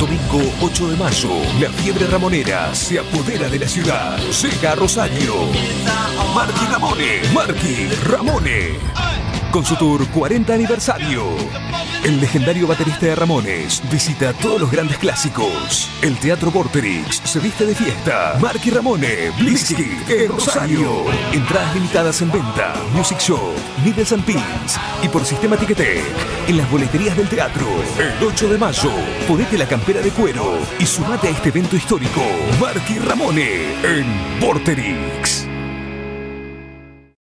Domingo 8 de mayo, la fiebre ramonera se apodera de la ciudad. Llega a Rosario. Marqui Ramone. Marqui Ramone con su tour 40 aniversario. El legendario baterista de Ramones visita todos los grandes clásicos. El Teatro Vorterix se viste de fiesta. Marky Ramone, Blitzkrieg en Rosario. Entradas limitadas en venta, Music Shop, Needles and Pins y por sistema Ticketek en las boleterías del teatro. El 8 de mayo, ponete la campera de cuero y sumate a este evento histórico. Marky Ramone en Vorterix.